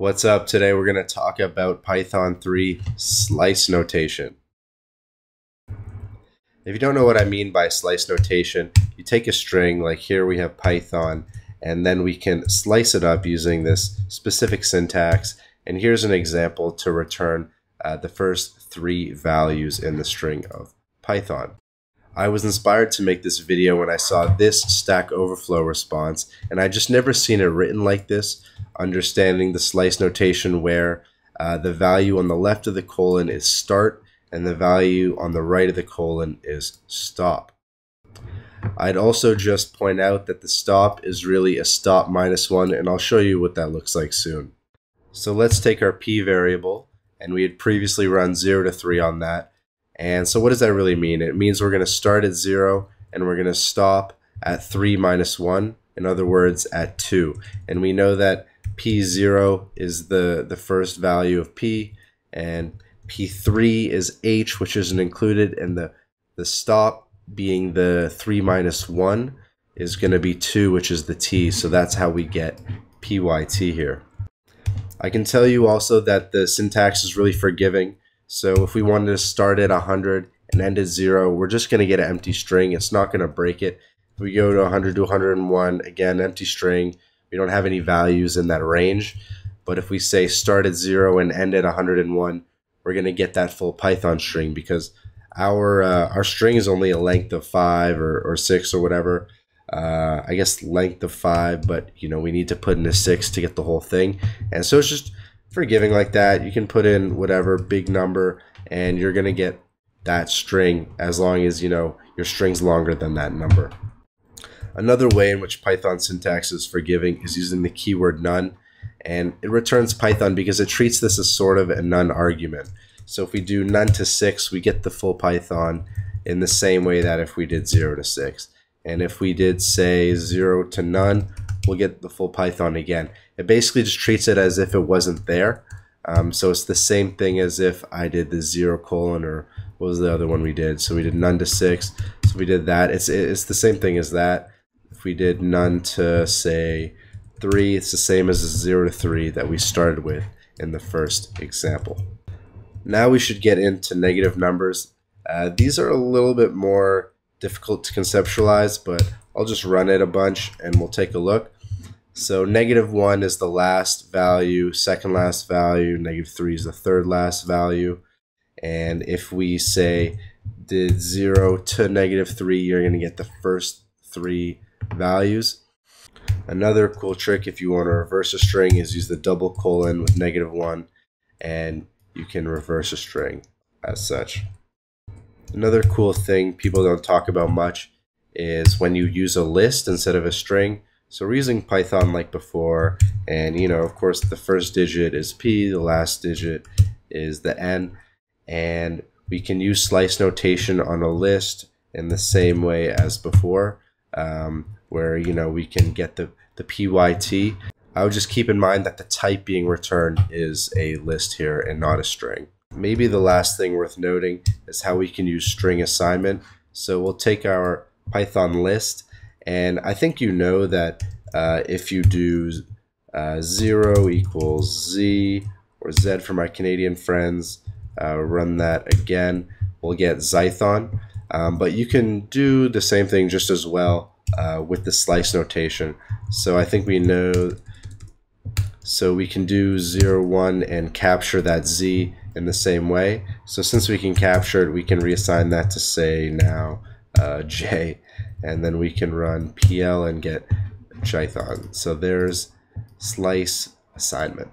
What's up? Today we're going to talk about Python 3 slice notation. If you don't know what I mean by slice notation, you take a string, like here we have Python, and then we can slice it up using this specific syntax. And here's an example to return uh, the first three values in the string of Python. I was inspired to make this video when I saw this Stack Overflow response, and I just never seen it written like this, understanding the slice notation where uh, the value on the left of the colon is start and the value on the right of the colon is stop. I'd also just point out that the stop is really a stop minus one, and I'll show you what that looks like soon. So let's take our p variable, and we had previously run 0 to 3 on that, and so what does that really mean? It means we're going to start at 0 and we're going to stop at 3 minus 1, in other words, at 2. And we know that P0 is the, the first value of P, and P3 is H, which isn't included, and the, the stop being the 3 minus 1 is going to be 2, which is the T, so that's how we get PYT here. I can tell you also that the syntax is really forgiving. So if we wanted to start at 100 and end at 0, we're just going to get an empty string. It's not going to break it. If we go to 100 to 101, again, empty string. We don't have any values in that range. But if we say start at 0 and end at 101, we're going to get that full Python string because our uh, our string is only a length of 5 or, or 6 or whatever. Uh, I guess length of 5, but you know we need to put in a 6 to get the whole thing. And so it's just forgiving like that. You can put in whatever big number and you're going to get that string as long as, you know, your string's longer than that number. Another way in which Python syntax is forgiving is using the keyword none. And it returns Python because it treats this as sort of a none argument. So if we do none to 6, we get the full Python in the same way that if we did 0 to 6. And if we did, say, 0 to none, we'll get the full Python again. It basically just treats it as if it wasn't there. Um, so it's the same thing as if I did the zero colon or what was the other one we did? So we did none to six. So we did that. It's it's the same thing as that. If we did none to say three, it's the same as the zero to three that we started with in the first example. Now we should get into negative numbers. Uh, these are a little bit more difficult to conceptualize, but I'll just run it a bunch and we'll take a look. So negative 1 is the last value, second last value, negative 3 is the third last value. And if we say did 0 to negative 3, you're going to get the first three values. Another cool trick if you want to reverse a string is use the double colon with negative 1 and you can reverse a string as such. Another cool thing people don't talk about much is when you use a list instead of a string, so we're using Python like before, and you know, of course, the first digit is P, the last digit is the N, and we can use slice notation on a list in the same way as before, um, where you know we can get the the PYT. I would just keep in mind that the type being returned is a list here and not a string. Maybe the last thing worth noting is how we can use string assignment. So we'll take our Python list and I think you know that uh, if you do uh, 0 equals z or z for my Canadian friends, uh, run that again, we'll get Zython. Um, but you can do the same thing just as well uh, with the slice notation. So I think we know, so we can do 0, 1 and capture that z in the same way. So since we can capture it, we can reassign that to say now uh, j and then we can run pl and get Python. So there's slice assignment.